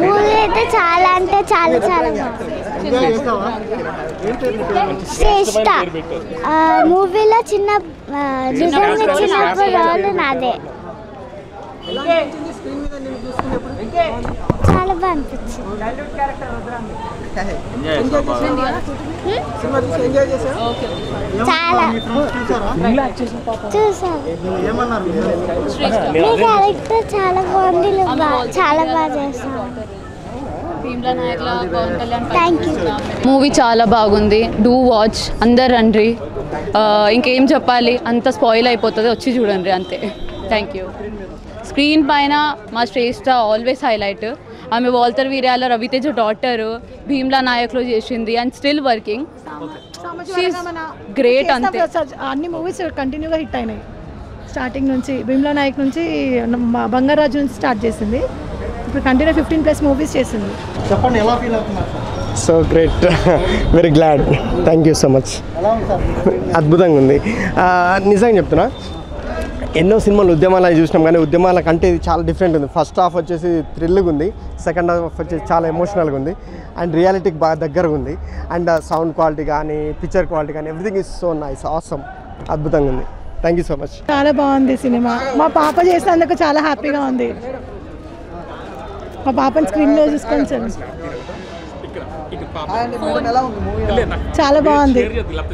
Movie అయితే చాలా అంటే చాలా చాలా శ్రేష్ట మూవీలో చిన్న రోల్ నాదే. చాలా బాగా అనిపించింది. చాలా. చూసాను మీ క్యారెక్టర్ చాలా బాగుంది చాలా బాగా చేస్తావు థ్యాంక్ యూ మూవీ చాలా బాగుంది. డూ వాచ్ అందరు రండి. ఇంకేం చెప్పాలి? అంత స్పాయిల్ అయిపోతుంది. వచ్చి చూడండి అంతే. థ్యాంక్ యూ స్క్రీన్ పైన మా శ్రేష్ఠ ఆల్వేస్ హైలైట్ ఆమె వాల్టర్ వీర్యాల రవితేజ డాటర్ భీమ్లా నాయక్లో చేసింది అండ్ స్టిల్ వర్కింగ్ గ్రేట్ అంతే. అన్ని మూవీస్ కంటిన్యూగా హిట్ అయినాయి. స్టార్టింగ్ నుంచి భీమ్లా నాయక్ నుంచి మ- బంగారాజు నుంచి స్టార్ట్ చేసింది. ఇప్పుడు కంటిన్యూ ఫిఫ్టీన్ ప్లస్ మూవీస్ చేసింది. చెప్పండి ఎలా ఫీల్ అవుతున్నారు sir? So great very glad thank you so much అద్భుతంగా ఉంది. నిజంగా చెప్తున్నా. ఎన్నో సినిమాలు ఉద్యమాలు చూసినాం కానీ ఉద్యమాల కంటే ఇది చాలా డిఫరెంట్ ఉంది. ఫస్ట్ హాఫ్ వచ్చేసి థ్రిల్గా ఉంది సెకండ్ హాఫ్ వచ్చేసి చాలా ఎమోషనల్గా ఉంది. అండ్ రియాలిటీకి బాగా దగ్గరగా ఉంది. అండ్ సౌండ్ క్వాలిటీ కానీ పిక్చర్ క్వాలిటీ కానీ everything is so nice awesome అద్భుతంగా ఉంది. థ్యాంక్ యూ సో మచ్ చాలా బాగుంది సినిమా. మా పాప చేసినందుకు చాలా హ్యాపీగా ఉంది. మా పాపని స్క్రీన్లో చూసుకోండి సార్ చాలా బాగుంది.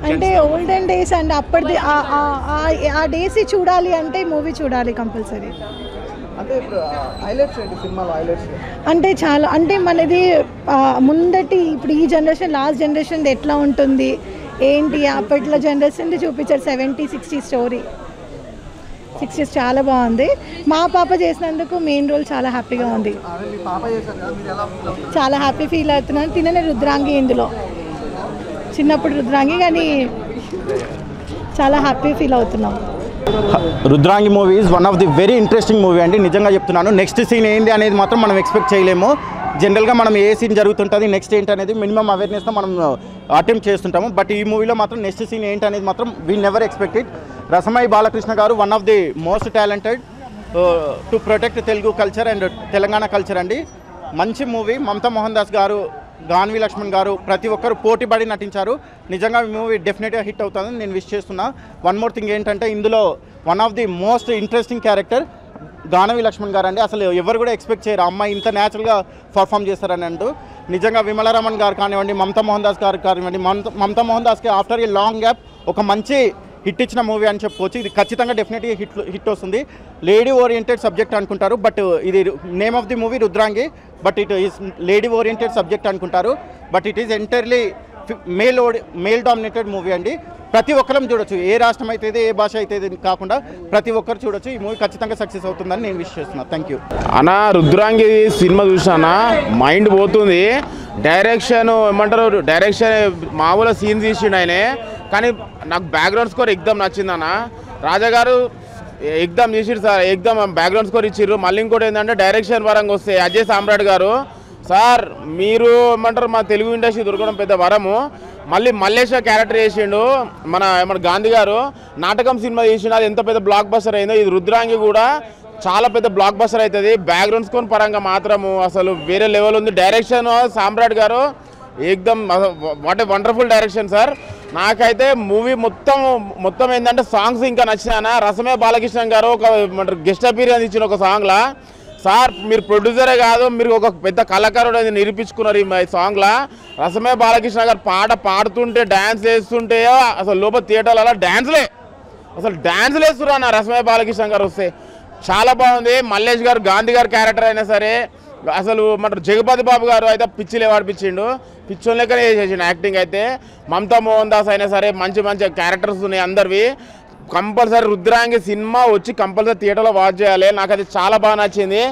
అంటే ఓల్డెన్ డేస్ అండ్ అప్పటిది ఆ- డేస్ చూడాలి అంటే మూవీ చూడాలి కంపల్సరీ. అంటే ఇప్పుడు హైలైట్స్ ఏంటి సినిమాలో హైలైట్స్ అంటే చాలా అంటే మనది ముందటి ఇప్పుడు ఈ జనరేషన్ లాస్ట్ జనరేషన్ ఎట్లా ఉంటుంది? ఏంటి? అప్పట్లో జనరేషన్ది చూపించారు సెవెంటీ సిక్స్టీ స్టోరీ సిక్స్టీస్ చాలా బాగుంది. మా పాప చేసినందుకు మెయిన్ రోల్ చాలా హ్యాపీగా ఉంది. అదే మీ పాప చేశారు కదా మీరు ఎలా ఫీల్ అవుతున్నారు? చాలా హ్యాపీ ఫీల్ అవుతున్నాను. తిననే రుద్రాంగి ఇందులో. చిన్నప్పుడు రుద్రాంగి కానీ చాలా హ్యాపీ ఫీల్ అవుతున్నాం. Rudrangi movie is one of the very interesting movie అండి. నిజంగా చెప్తున్నాను. నెక్స్ట్ సీన్ ఏంటి అనేది మాత్రం మనం ఎక్స్పెక్ట్ చేయలేము. జనరల్గా మనం ఏ సీన్ జరుగుతుంటుంది నెక్స్ట్ ఏంటి అనేది మినిమం అవేర్నెస్తో మనం అటెంప్ట్ చేస్తుంటాము. బట్ ఈ మూవీలో మాత్రం నెక్స్ట్ సీన్ ఏంటి అనేది మాత్రం we never expected Rasamayi Balakrishna garu one of the most talented to protect Telugu culture and Telangana culture అండి. మంచి మూవీ మమతా మోహన్ దాస్ గారు గాన్వి లక్ష్మణ్ గారు ప్రతి ఒక్కరు పోటీపడి నటించారు. నిజంగా ఈ మూవీ డెఫినెట్గా హిట్ అవుతుందని నేను విష్ చేస్తున్నా. వన్ మోర్ థింగ్ ఏంటంటే ఇందులో one of the most interesting character Ganavi Laxman garu అండి అసలు ఎవరు కూడా ఎక్స్పెక్ట్ చేయరు. అమ్మాయి ఇంత న్యాచురల్గా పర్ఫామ్ చేస్తారని అంటూ. నిజంగా విమలరమణ్ గారు కానివ్వండి మమతా మోహన్ దాస్ గారు కానివ్వండి మమతా మోహన్ దాస్కి ఆఫ్టర్ ఏ లాంగ్ గ్యాప్ ఒక మంచి హిట్ ఇచ్చిన మూవీ అని చెప్పుకోవచ్చు. ఇది ఖచ్చితంగా డెఫినెట్గా హిట్ హిట్ వస్తుంది. లేడీ ఓరియంటెడ్ సబ్జెక్ట్ అనుకుంటారు. బట్ ఇది name of the movie Rudrangi. But it is lady oriented subject అనుకుంటారు. But it is entirely male male dominated movie అండి. ప్రతి ఒక్కరం చూడొచ్చు. ఏ రాష్ట్రం అయితే ఏ భాష అయితే కాకుండా ప్రతి ఒక్కరు చూడొచ్చు. ఈ మూవీ ఖచ్చితంగా సక్సెస్ అవుతుందని నేను విష్ చేస్తున్నా. థ్యాంక్ యూ అన్న రుద్రాంగి సినిమా చూసానా మైండ్ పోతుంది. డైరెక్షన్ ఏమంటారు? డైరెక్షన్ మామూలు సీన్ తీసిండు ఆయనే. కానీ నాకు బ్యాక్గ్రౌండ్ స్కోర్ ఎగ్దమ్ నచ్చింది అన్న. రాజా గారు ఎగ్దమ్ చేసిరు సార్ ఎగ్దమ్ బ్యాక్గ్రౌండ్ స్కోర్ ఇచ్చిర్రు. మళ్ళీ ఇంకోటి ఏంటంటే డైరెక్షన్ పరంగా వస్తే అజయ్ సామ్రాట్ గారు సార్ మీరు ఏమంటారు మా తెలుగు ఇండస్ట్రీ దొరకడం పెద్ద వరము. మళ్ళీ మల్లేశ్వర క్యారెక్టర్ చేసిండు మన మన గాంధీ గారు. నాటకం సినిమా చేసిండు అది ఎంత పెద్ద బ్లాక్ బస్టర్ అయిందో. ఇది రుద్రాంగి కూడా చాలా పెద్ద బ్లాక్ బస్టర్ అవుతుంది బ్యాక్గ్రౌండ్ స్కోర్ పరంగా మాత్రము అసలు వేరే లెవెల్ ఉంది. Direction Samrat garu ఏకదమ్ what a wonderful direction sir నాకైతే మూవీ మొత్తం మొత్తం ఏంటంటే సాంగ్స్ ఇంకా నచ్చినానా రసమే బాలకృష్ణ గారు ఒక గెస్ట్ అపీరియన్స్ ఇచ్చిన ఒక సాంగ్లా సార్ మీరు ప్రొడ్యూసరే కాదు మీరు ఒక పెద్ద కళాకారుడు అది నిరూపించుకున్నారు ఈ సాంగ్లా రసమే బాలకృష్ణ గారు పాట పాడుతుంటే డ్యాన్స్ వేస్తుంటే అసలు లోపల థియేటర్లలో డ్యాన్స్లే అసలు డ్యాన్స్లు వేస్తున్నారు అన్న రసమే బాలకృష్ణ గారు వస్తే. చాలా బాగుంది. మల్లేష్ గారు గాంధీ గారు క్యారెక్టర్ అయినా సరే అసలు మన జగపతి బాబు గారు అయితే పిచ్చిలే వాడిపించిండు. పిచ్చోన్ లెక్కనే చేసేసిండు యాక్టింగ్ అయితే. మమతా మోహన్ దాస్ అయినా సరే మంచి మంచి క్యారెక్టర్స్ ఉన్నాయి అందరివి. కంపల్సరీ రుద్రాంగి సినిమా వచ్చి కంపల్సరీ థియేటర్లో వాచ్ చేయాలి. నాకు అది చాలా బాగా నచ్చింది.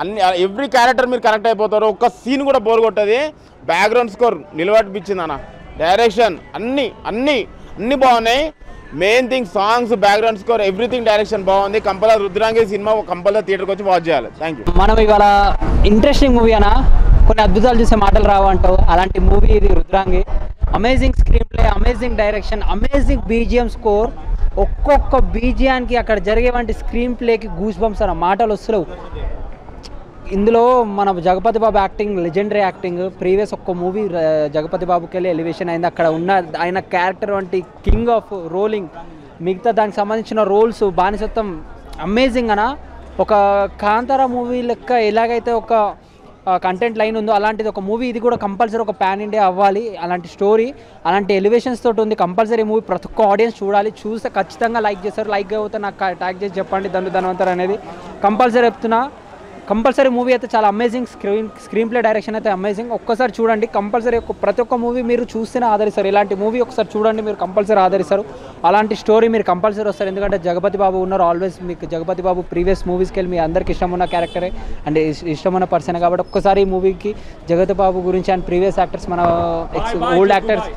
అన్ని ఎవ్రీ క్యారెక్టర్ మీరు కనెక్ట్ అయిపోతారు. ఒక్క సీన్ కూడా బోర్ కొట్టది. బ్యాక్గ్రౌండ్ స్కోర్ నిలబడిపించింది అన్న. డైరెక్షన్ అన్నీ అన్నీ అన్ని బాగున్నాయి. Main thing songs background score everything direction బాగుంది. కంపల్సరీ రుద్రాంగి సినిమా కంపల్సరీ థియేటర్కి వచ్చి వాచ్ చేయాలి. థ్యాంక్ యూ మనం ఇవాళ ఇంట్రెస్టింగ్ మూవీ అనా? కొన్ని అద్భుతాలు చూసే మాటలు రావంటావు అలాంటి మూవీ ఇది Rudrangi. Amazing screen play amazing direction amazing BGM score ఒక్కొక్క బీజియానికి అక్కడ జరిగేవంటి స్క్రీన్ ప్లేకి గూస్ బంప్స్ అన్న మాటలు వస్తలేవు. ఇందులో మన Jagapathi Babu acting legendary acting previous ఒక్క మూవీ జగపతి బాబుకి వెళ్ళి ఎలివేషన్ అయింది. అక్కడ ఉన్న ఆయన క్యారెక్టర్ వంటి కింగ్ ఆఫ్ రోలింగ్ మిగతా దానికి సంబంధించిన రోల్స్ బానిసత్వం అమేజింగ్ అన? ఒక కాంతార మూవీ లెక్క ఎలాగైతే ఒక కంటెంట్ లైన్ ఉందో అలాంటిది ఒక మూవీ ఇది కూడా కంపల్సరీ ఒక ప్యాన్ ఇండియా అవ్వాలి. అలాంటి స్టోరీ అలాంటి ఎలివేషన్స్ తోటి ఉంది. కంపల్సరీ మూవీ ప్రతి ఒక్క ఆడియన్స్ చూడాలి. చూస్తే ఖచ్చితంగా లైక్ చేస్తారు. లైక్ అవుతే నాకు ట్యాగ్ చేసి చెప్పండి. దండు ధనవంతర్ అనేది. కంపల్సరీ చెప్తున్నా. కంపల్సరీ మూవీ అయితే చాలా amazing screen screen play direction అయితే అమేజింగ్ ఒక్కసారి చూడండి కంపల్సరీ ప్రతి ఒక్క మూవీ మీరు చూస్తేనే ఆదరిస్తారు. ఇలాంటి మూవీ ఒకసారి చూడండి మీరు కంపల్సరీ ఆదరిస్తారు. అలాంటి స్టోరీ మీరు కంపల్సరీ వస్తారు. ఎందుకంటే జగపతి బాబు ఉన్నారు ఆల్వేస్ మీకు జగపతి బాబు ప్రీవియస్ మూవీస్కి వెళ్ళి మీ అందరికి ఇష్టం ఉన్న క్యారెక్టరే అండ్ ఇష్టమైన పర్సన్ కాబట్టి ఒక్కసారి ఈ మూవీకి జగపతి బాబు గురించి అండ్ ప్రీవియస్ యాక్టర్స్ మన ఓల్డ్ యాక్టర్స్.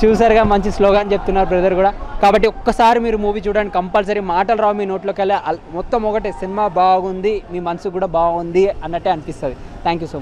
చూసారుగా మంచి స్లోగాన్ చెప్తున్నారు బ్రదర్ కూడా. కాబట్టి ఒక్కసారి మీరు మూవీ చూడండి. కంపల్సరీ మాటలు రావు మీ నోట్లోకి వెళ్ళి మొత్తం ఒకటే సినిమా బాగుంది మీ మనసు కూడా బాగుంది అన్నట్టే అనిపిస్తుంది. Thank you so much